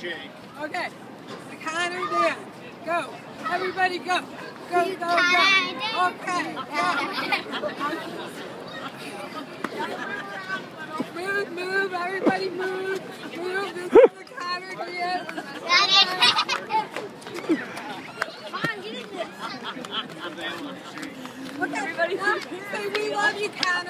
shake. Okay. The Connor dance. Go. Everybody go. Go, go, go. Okay. Move, move. Everybody move. Move. This is the Connor dance. Okay. Everybody say we love you, Connor. We love you.